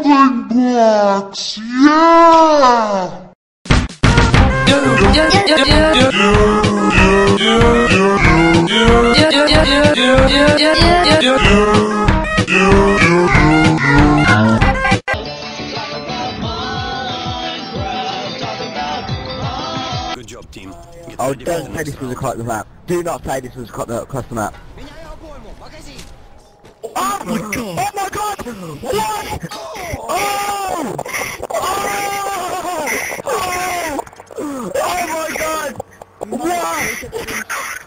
Max, yeah! Good job, team. Get Oh, ready don't for say the this next was round. across the map. Do not say this was across the, across the map. Oh my god! Oh my god! What? Oh! Oh! Oh!